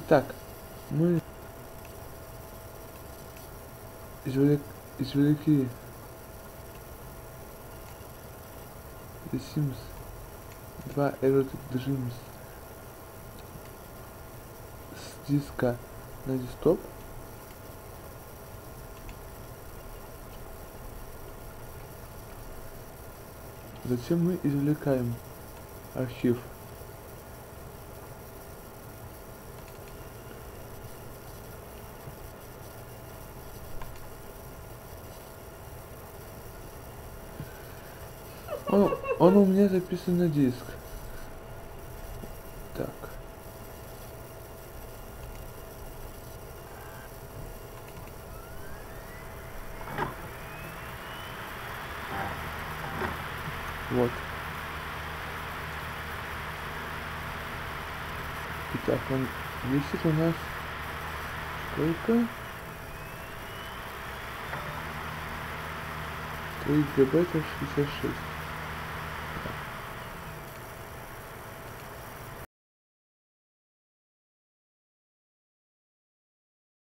Итак, мы извлек, извлекли The Sims 2 Erotic Dreams с диска на десктоп. Затем мы извлекаем архив Он, он у меня записан на диск. Так. Вот. Итак, он весит у нас сколько? 3 гигабайта 66.